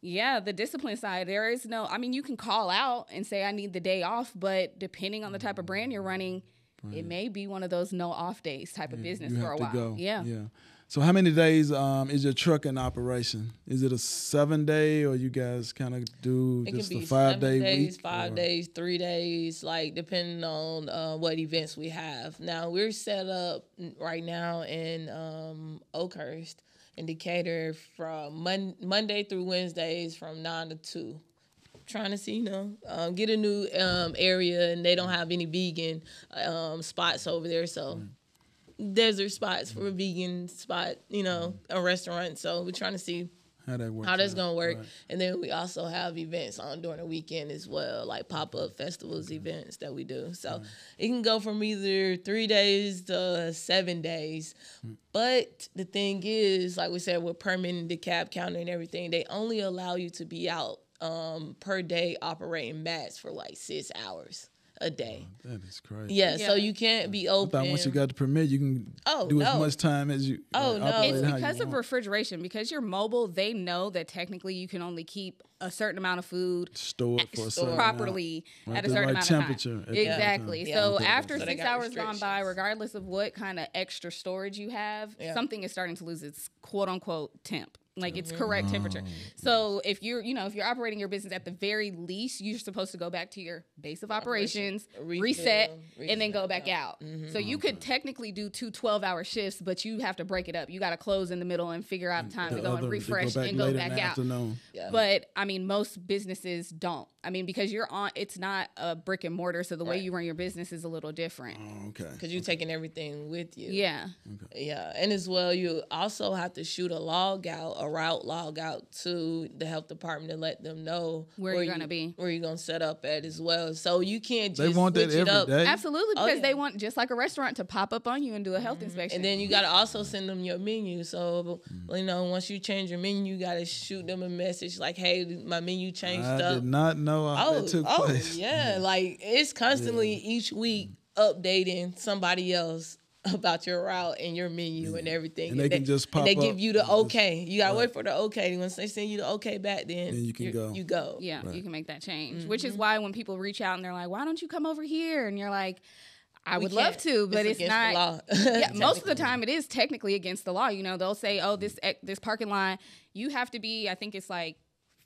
Yeah, the discipline side, there is no, I mean, you can call out and say, I need the day off, but depending on the type of brand you're running, it may be one of those no off days type of business for a while. go. Yeah. Yeah. So how many days um, is your truck in operation? Is it a seven day or you guys kind of do It just a five day days, week? five or- days, three days, like depending on uh, what events we have. Now we're set up right now in um, Oakhurst in Decatur from Mon- Monday through Wednesdays from nine to two. Trying to see, you know, um, get a new um, area, and they don't have any vegan um, spots over there, so desert spots for a vegan spot, you know, a restaurant. So we're trying to see How that works? how that's out. gonna work. Right. And then we also have events on during the weekend as well, like pop up festivals events that we do. So it can go from either three days to seven days. But the thing is, like we said, with permitting DeKalb County and everything, they only allow you to be out um, per day operating mats for like six hours a day. That is crazy. Yeah, so you can't be I open. thought once you got the permit, you can Oh, do as much time as you. Oh, uh, no. It's because of want. refrigeration. Because you're mobile, they know that technically you can only keep a certain amount of food Store it for Store certain properly Right, at a certain right amount temperature of time. Exactly. time. So Yeah. after So six hours gone by, regardless of what kind of extra storage you have, Yeah. something is starting to lose its quote unquote temp. Like its Mm-hmm. correct temperature. Oh, So if you're, you know, if you're operating your business at the very least, you're supposed to go back to your base of operations, Refill, reset, and then go back yeah. Mm-hmm. out. So you could technically do two 12 hour shifts, but you have to break it up. You got to close in the middle and figure out time The to go other- and refresh back and go back in out. Afternoon. Yeah. But I mean, most businesses don't. I mean, because you're on, it's not a brick and mortar, so the way you run your business is a little different. Oh, okay. because you're taking everything with you. Yeah. Yeah, and as well, you also have to shoot a log out, a route log out to the health department to let them know Where you're you- gonna be. where you're gonna set up at as well. So you can't just They just want that switch it every up. day. Absolutely, Oh, because they want just like a restaurant to pop up on you and do a health inspection. And then you gotta also send them your menu. So Mm. you know, once you change your menu, you gotta shoot them a message like, "Hey, my menu changed I up." did not know how oh, that took oh, place. yeah, like it's constantly each week updating somebody else about your route and your menu and everything. And they can just and they pop give you the and just- okay. You gotta wait for the okay. Once they send you the okay back, then, Then you can go. You go. yeah, you can make that change. Which Mm-hmm. is why when people reach out and they're like, "Why don't you come over here?" and you're like, "I We would love to, but It's it's, not." the law. yeah, most of the time it is technically against the law. You know, they'll say, "Oh, this this parking lot, you have to be." I think it's like.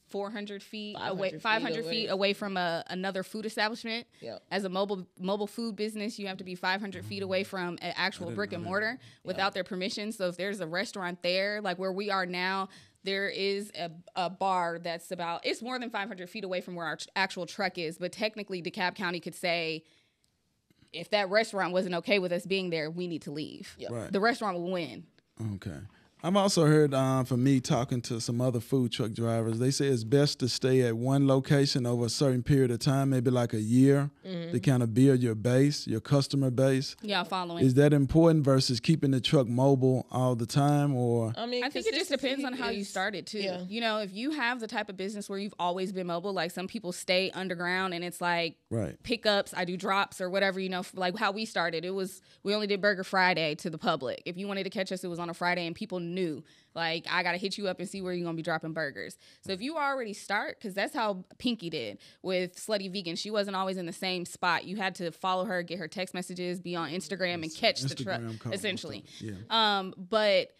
400 feet 500 away feet 500 away. feet away from a, another food establishment Yep. as a mobile mobile food business you have to be 500 feet away from an actual brick and mortar without their permission so if there's a restaurant there like where we are now there is a, a bar that's about it's more than 500 feet away from where our tr- actual truck is but technically DeKalb County could say if that restaurant wasn't okay with us being there we need to leave Yep. Right. the restaurant will win Okay. I've also heard um, from me talking to some other food truck drivers, they say it's best to stay at one location over a certain period of time, maybe like a year, Mm-hmm. to kind of build your base, your customer base. yeah following Is that important versus keeping the truck mobile all the time, or I mean, I think it just depends on how you started too. yeah. You know, if you have the type of business where you've always been mobile, like some people stay underground and it's like right? pickups, I do drops or whatever, you know, like how we started. It was we only did Burger Friday to the public. If you wanted to catch us, it was on a Friday and people knew. Like I gotta hit you up and see where you're gonna be dropping burgers. So if you already start, because that's how Pinky did with Slutty Vegan. She wasn't always in the same spot. You had to follow her, get her text messages, be on Instagram and catch the truck essentially. Yeah. Um, but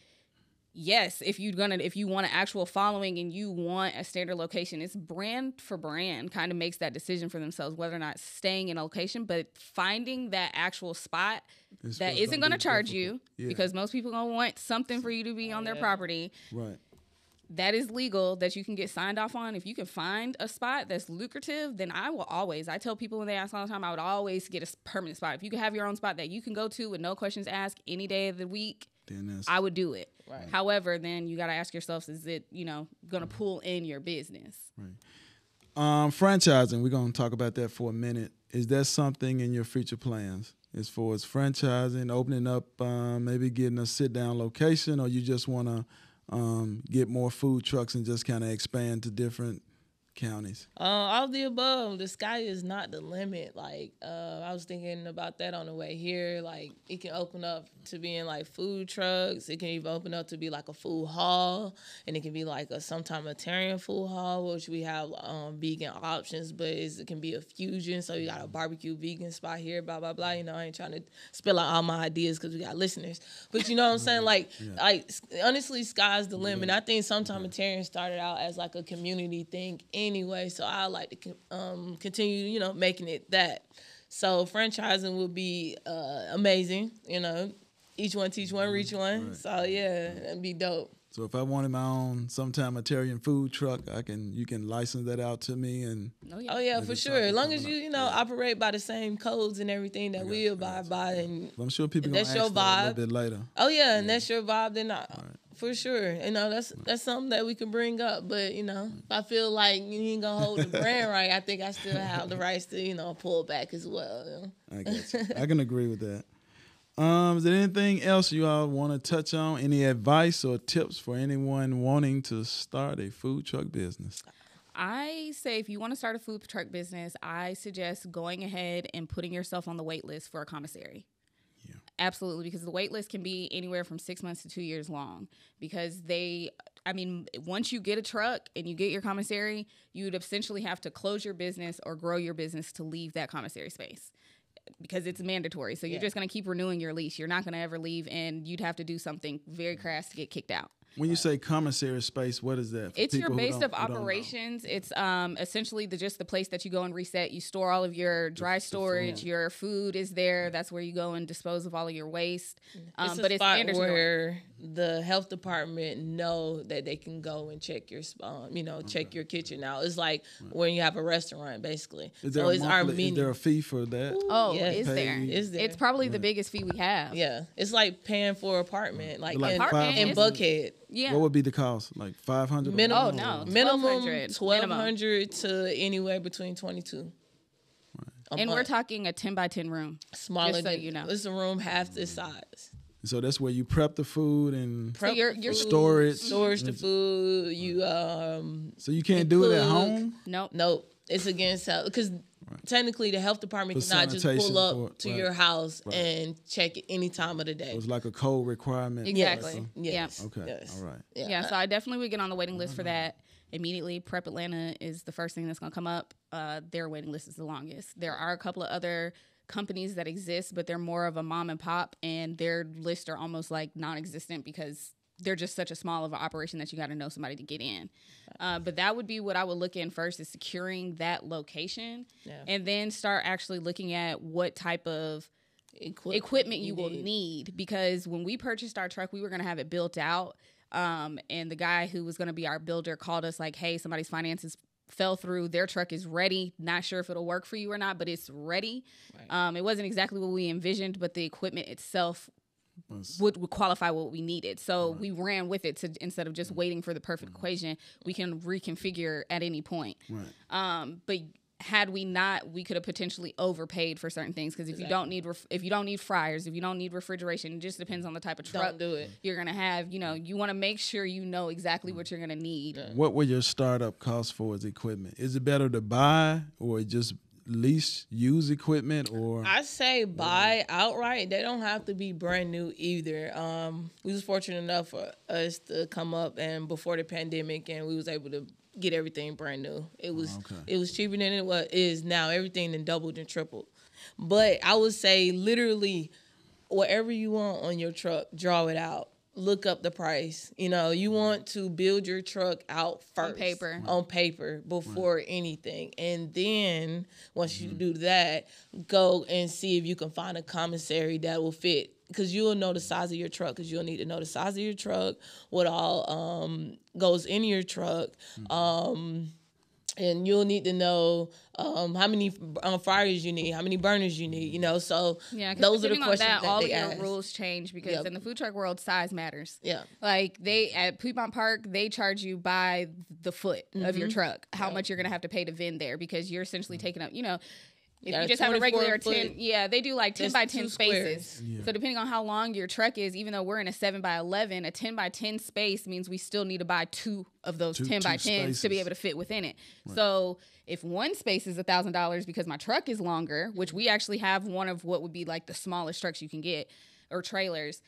yes, if you're gonna if you want an actual following and you want a standard location, it's brand for brand kind of makes that decision for themselves whether or not staying in a location, but finding that actual spot It's that gonna isn't gonna charge you. Yeah. because most people gonna want something for you to be on their property Right. that is legal that you can get signed off on. If you can find a spot that's lucrative, then I will always. I tell people when they ask all the time, I would always get a permanent spot. If you can have your own spot that you can go to with no questions asked any day of the week, Then I would do it. Right. However, then you got to ask yourself: Is it you know going to pull in your business? Um, franchising, we're going to talk about that for a minute. Is that something in your future plans as far as franchising, opening up, um, maybe getting a sit down location, or you just want to um, get more food trucks and just kind of expand to different counties? Uh, all of the above. The sky is not the limit. Like uh, I was thinking about that on the way here. Like it can open up to being like food trucks. It can even open up to be like a food hall, and it can be like a Sometimeatarian food hall, which we have um, vegan options, but it can be a fusion. So you got a barbecue vegan spot here. Blah blah blah. You know, I ain't trying to spill out all my ideas because we got listeners, but you know what I'm saying. Like like honestly, sky's the limit. I think Sometimeatarian started out as like a community thing anyway. So I like to um, continue, you know, making it that. So franchising would be uh, amazing. You know, each one teach one, reach one. Right. So yeah, that'd be dope. So if I wanted my own Sometimeatarian food truck, I can you can license that out to me and Oh yeah. Oh yeah, for sure. As long as you you know operate by the same codes and everything that we you, I abide by, and I'm sure people If gonna that's ask your that a little bit later. oh yeah, and that's your vibe, then I, for sure. You know that's that's something that we can bring up. But you know, if I feel like you ain't gonna hold the brand right, I think I still have the rights to you know pull back as well. you know. I guess I can agree with that. Um, is there anything else you all want to touch on? Any advice or tips for anyone wanting to start a food truck business? I say if you want to start a food truck business, I suggest going ahead and putting yourself on the wait list for a commissary. Absolutely, because the wait list can be anywhere from six months to two years long. Because they, I mean, once you get a truck and you get your commissary, you would essentially have to close your business or grow your business to leave that commissary space because it's mandatory. So you're Yeah. just going to keep renewing your lease. You're not going to ever leave, and you'd have to do something very crass to get kicked out. When you say commissary space, what is that? It's your base of who don't know? operations. It's um essentially the just the place that you go and reset. You store all of your dry storage. Your food is there. That's where you go and dispose of all of your waste. Um, it's a but it's spot mandatory. where the health department know that they can go and check your um, you know check your kitchen out. It's like when you have a restaurant basically. Is there, so a it's our monthly, is there a fee for that? Oh, Yeah. is there? Pay- Is there? It's probably the biggest fee we have. yeah, it's like paying for an apartment, like, Like in, five in? Buckhead. Yeah. What would be the cost? Like five hundred? Minimum, Oh, no. minimum 1200 twelve minimum. hundred to anywhere between twenty two. and we're talking a ten by ten room. smaller. just so than, you know. it's a room half this size. So that's where you prep the food and So you're you're storage. Storage the food. You um So you can't do it at home. nope. Nope, it's against health because technically the health department For cannot just pull up for- to right. your house Right. and check it any time of the day. It was like a code requirement. Exactly. Yes. Okay. Yes. All right. Yeah. so I definitely would get on the waiting list for that immediately. Prep Atlanta is the first thing that's going to come up. Uh, their waiting list is the longest. There are a couple of other companies that exist, but they're more of a mom and pop, and their lists are almost like non-existent because they're just such a small of an operation that you got to know somebody to get in. Uh, but that would be what I would look in first is securing that location, Yeah. and then start actually looking at what type of Equip- equipment you will need because when we purchased our truck, we were going to have it built out. Um, and the guy who was going to be our builder called us like, "Hey, somebody's finances fell through. Their truck is ready. Not sure if it'll work for you or not, but it's ready." Um, it wasn't exactly what we envisioned, but the equipment itself would, would qualify what we needed. So we ran with it to instead of just waiting for the perfect equation, we can reconfigure at any point. Right. Um, but had we not, we could have potentially overpaid for certain things because if you don't need ref- if you don't need fryers, if you don't need refrigeration, it just depends on the type of truck Don't do it. you're gonna have. You know, you want to make sure you know exactly what you're gonna need. What will your startup cost for its equipment? Is it better to buy or just lease use equipment or I say buy outright. They don't have to be brand new either. Um, we was fortunate enough for us to come up and before the pandemic, and we was able to get everything brand new. It was oh, Okay. it was cheaper than it was is now. Everything then doubled and tripled. But I would say literally, whatever you want on your truck, draw it out. Look up the price. You know, you want to build your truck out first on paper. on paper before anything. And then once you mm-hmm. do that, go and see if you can find a commissary that will fit. Because you'll know the size of your truck. Because you'll need to know the size of your truck, what all um, goes in your truck, um, and you'll need to know um, how many um, fryers you need, how many burners you need. You know, so yeah, those are the depending on questions that, that, all they of your ask. rules change because Yep. in the food truck world, size matters. Yeah. Like they at Piedmont Park, they charge you by the foot of Mm-hmm. your truck how much you're gonna have to pay to vend there because you're essentially taking up. You know, If Got you just have a regular foot- 10, yeah, they do like 10 by 10 spaces. Yeah. So depending on how long your truck is, even though we're in a 7 by 11, a 10 by 10 space means we still need to buy two of those Two- 10 by two 10s to be able to fit within it. So if one space is a $1,000 because my truck is longer, which we actually have one of what would be like the smallest trucks you can get or trailers,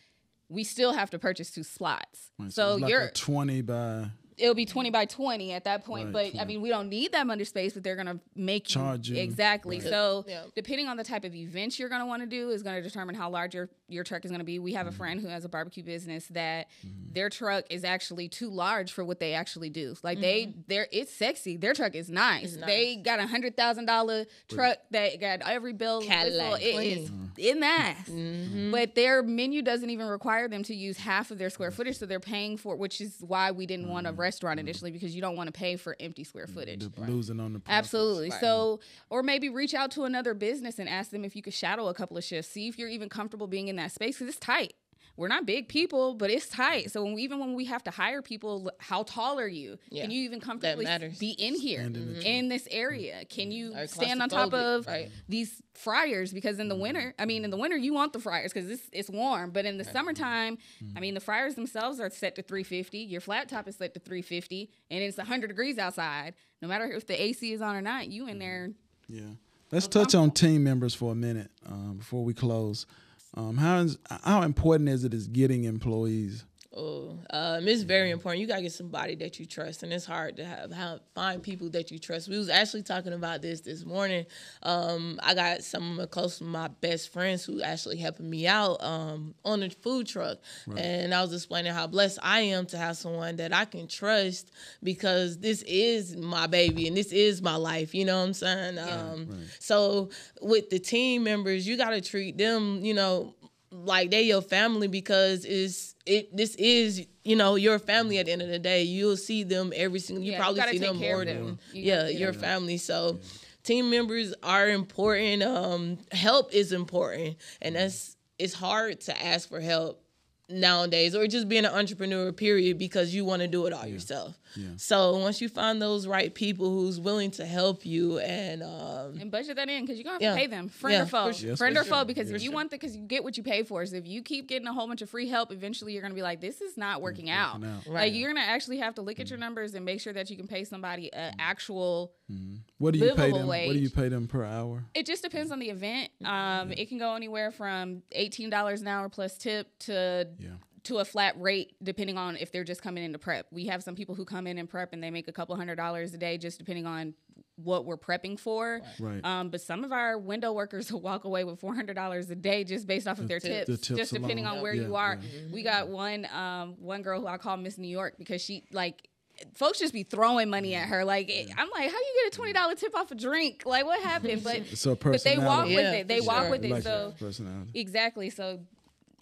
we still have to purchase two slots. Right, so it's like you're a twenty by it'll be 20 by 20 at that point Right, but i mean we don't need that much space but they're going to make Charge you. exactly Right. so Yeah. depending on the type of event you're going to want to do is going to determine how large your, your truck is going to be. We have Mm-hmm. a friend who has a barbecue business that mm-hmm. their truck is actually too large for what they actually do. Like they mm-hmm. they're it's sexy. Their truck is nice, nice. they got a hundred thousand dollar truck that got every bill Cadillac whistle. It clean. is mm-hmm. in nice but their menu doesn't even require them to use half of their square footage so they're paying for which is why we didn't want a restaurant initially because you don't want to pay for empty square footage. The losing on the profits. Absolutely. So, or maybe reach out to another business and ask them if you could shadow a couple of shifts. See if you're even comfortable being in that space because it's tight. We're not big people, but it's tight. So when we, even when we have to hire people, how tall are you? Yeah, Can you even comfortably be in here Stand in the in this area? Can you Are stand on top of right. these fryers? Because in the mm. winter, I mean, in the winter you want the fryers because it's it's warm. But in the summertime, I mm. mean, the fryers themselves are set to 350. Your flat top is set to 350, and it's 100 degrees outside. No matter if the AC is on or not, you in mm-hmm. there. Yeah. Let's touch on team members for a minute um, before we close. Um, how is how important is it is getting employees? Oh, um, it's very important. You gotta get somebody that you trust, and it's hard to have, have find people that you trust. We was actually talking about this this morning. Um, I got some of my close to my best friends who actually helping me out um, on the food truck, and I was explaining how blessed I am to have someone that I can trust because this is my baby and this is my life. You know what I'm saying? Um, So with the team members, you gotta treat them, you know, like they your family because it's it this is you know your family at the end of the day. You'll see them every single you Yeah, probably gotta see them more of them. than You yeah gotta- your family. So team members are important. Um help is important. And that's it's hard to ask for help nowadays or just being an entrepreneur period because you want to do it all yourself Yeah. so once you find those right people who's willing to help you and um And budget that in because you're gonna have Yeah. to pay them, friend Yeah, or foe, sure. Yes, friend for or foe. Because Yeah. if you want the, because you get what you pay for. So if you keep getting a whole bunch of free help, eventually you're gonna be like, this is not mm, working out. out. Right. Like you're gonna actually have to look at your mm. numbers and make sure that you can pay somebody an mm. actual. Mm-hmm. What do you pay Livable them? What do you pay them per hour? It just depends on the event. Um, it can go anywhere from eighteen dollars an hour plus tip to Yeah. To a flat rate depending on if they're just coming into prep. We have some people who come in and prep and they make a couple hundred dollars a day just depending on what we're prepping for. Right. Um, but some of our window workers will walk away with four hundred dollars a day just based off of their tips. tips, The tips just depending alone. on where Yeah, you are. yeah. We got one um, one girl who I call Miss New York because she like. Folks just be throwing money at her. Like I'm like, how you get a twenty dollar tip off a drink? Like what happened? But So but they walk personality. with it. They walk sure. with it. Like So personality. Exactly. So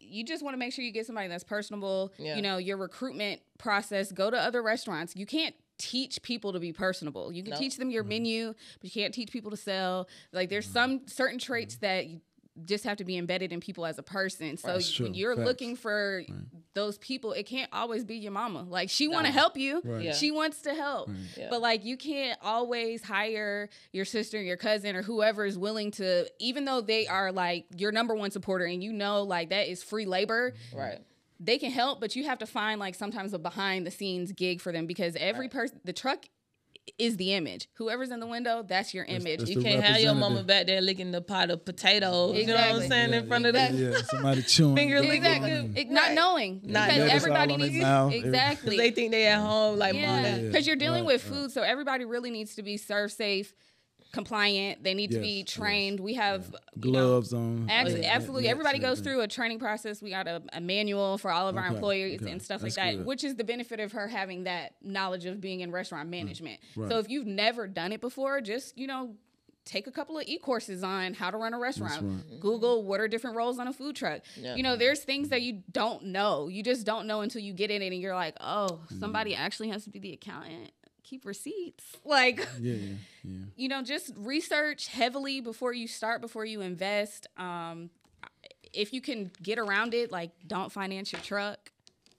you just want to make sure you get somebody that's personable. Yeah. You know, your recruitment process, go to other restaurants. You can't teach people to be personable. You can No. teach them your menu, but you can't teach people to sell. Like there's Mm-hmm. some certain traits that you just have to be embedded in people as a person. So That's when you're Facts. looking for those people, it can't always be your mama. Like she want to help you. Right. Yeah. She wants to help. Yeah. But like you can't always hire your sister, and your cousin, or whoever is willing to, even though they are like your number one supporter and you know like that is free labor, right they can help, but you have to find like sometimes a behind the scenes gig for them because every person the truck is the image. Whoever's in the window, that's your image. that's You can't have your mama back there licking the pot of potatoes. You know what I'm Exactly. saying in front of that. yeah, somebody chewing. Finger licking. Exactly. Mm. It- not Right. knowing Not because knowing. everybody All on their needs mouth. exactly. because they think they at home like Yeah, mom. because you're dealing Right, with food, so everybody really needs to be serve safe, compliant. They need to be Yes, yes. trained. We have you know, gloves on. Abs- Yeah, absolutely. yeah, Everybody goes through a training process. We got a, a manual for all of our employees okay. and stuff That's like that, good. which is the benefit of her having that knowledge of being in restaurant management. right. So if you've never done it before, just, you know, take a couple of e-courses on how to run a restaurant. right. Google what are different roles on a food truck. Yeah. You know, there's things that you don't know. You just don't know until you get in it and you're like, "Oh, somebody Mm. actually has to be the accountant." Keep receipts. Like Yeah, yeah, yeah. you know, just research heavily before you start, before you invest. Um, if you can get around it, like don't finance your truck.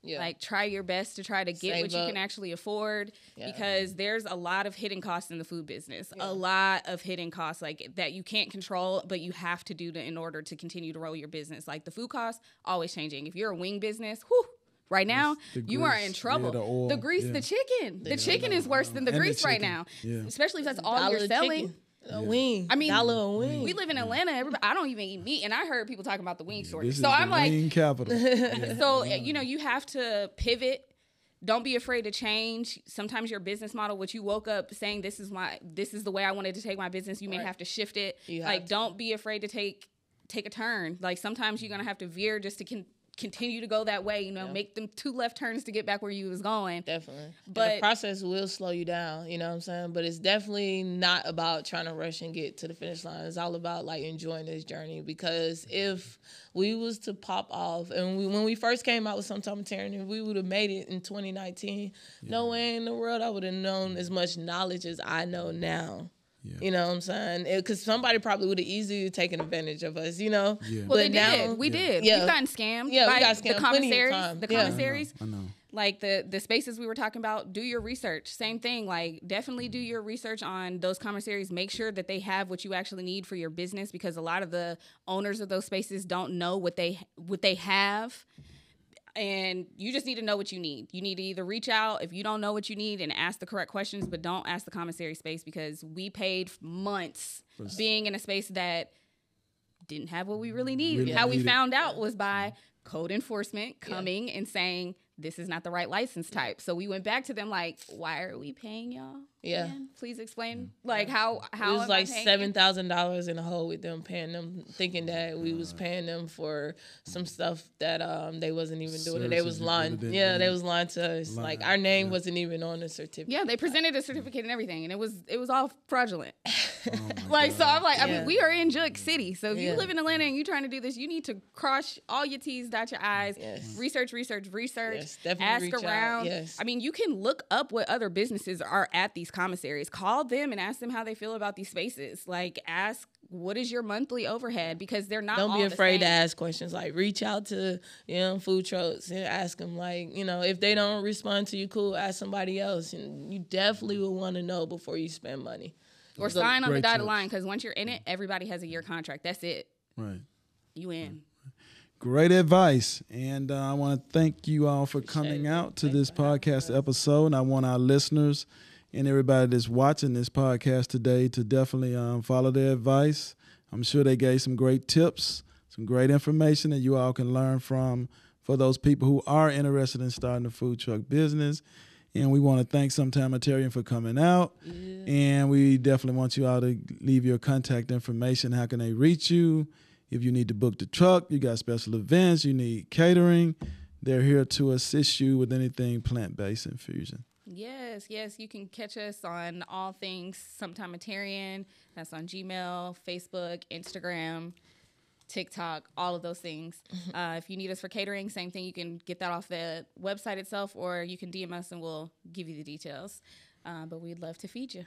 Yeah. Like try your best to try to get Save what you can actually afford Yeah. because there's a lot of hidden costs in the food business. A lot of hidden costs like that you can't control, but you have to do to, in order to continue to roll your business. Like the food costs always changing. If you're a wing business, whew, right now the you are grease, in yeah, trouble. the oil, grease, yeah. the chicken, the chicken is worse than the And the grease right now. yeah. Especially if that's all Dollar you're selling. chicken, A wing. I mean, dollar a wing. We live in Atlanta. Everybody, I don't even eat meat, and I heard people talking about the wing shortage. This is So the I'm like, wing capital. Yeah. so you know, you have to pivot. Don't be afraid to change. Sometimes your business model, what you woke up saying, this is my, this is the way I wanted to take my business. You may Right. have to shift it. You like, to. don't be afraid to take take a turn. Like sometimes you're gonna have to veer just to con- continue to go that way. You know, make them two left turns to get back where you was going. Definitely. But But- the process will slow you down, you know what I'm saying? But it's definitely not about trying to rush and get to the finish line. It's all about like enjoying this journey because if we was to pop off and we, when we first came out with some Sometimeatarian, if we would have made it in 2019, no way in the world I would have known as much knowledge as I know now. You know what I'm saying? Because somebody probably would have easily taken advantage of us, you know? Yeah. Well, But they now- did. We did. Yeah. We've gotten scammed. Yeah, we by got the scammed plenty of commissaries. time. The Yeah. commissaries. I know. like the the spaces we were talking about do your research same thing like definitely do your research on those commissaries make sure that they have what you actually need for your business because a lot of the owners of those spaces don't know what they what they have and you just need to know what you need you need to either reach out if you don't know what you need and ask the correct questions but don't ask the commissary space because we paid months being in a space that didn't have what we really need. Really How we found out was by code enforcement coming and saying this is not the right license type. So we went back to them like, why are we paying y'all? Yeah. again? Please explain. Like how how it was like I paying seven you? thousand dollars in a hole with them paying them, thinking that we was paying them for some stuff that um they wasn't even doing. And they was lying. Yeah, they was lying to us. Like our name wasn't even on the certificate. Yeah, they presented a certificate and everything, and it was it was all fraudulent. Oh like so, I'm like, I mean, we are in Jug City, so if you live in Atlanta and you're trying to do this, you need to cross all your T's, dot your I's, Yes. research, research, research, Yes, definitely ask reach out. around. Yes. I mean, you can look up what other businesses are at these commissaries. Call them and ask them how they feel about these spaces. Like, ask what is your monthly overhead because they're not. Don't be all the afraid to ask questions. Like reach out to you know food trucks and ask them. Like you know if they don't respond to you, cool. Ask somebody else, and you definitely will want to know before you spend money. or So- sign on the dotted line because once you're in it, everybody has a year contract. That's it. Right. You in. Great advice. And uh, I want to thank you all for coming it. out to Thanks this podcast episode. And I want our listeners and everybody that's watching this podcast today to definitely um, follow their advice. I'm sure they gave some great tips, some great information that you all can learn from for those people who are interested in starting a food truck business. And we want to thank Sometimeatarian for coming out. And we definitely want you all to leave your contact information. How can they reach you? If you need to book the truck, you got special events, you need catering, they're here to assist you with anything plant based infusion. Yes, yes. You can catch us on all things Sometimeatarian. That's on Gmail, Facebook, Instagram, TikTok, all of those things. Uh, if you need us for catering, same thing. You can get that off the website itself, or you can DM us and we'll give you the details. Uh, but we'd love to feed you.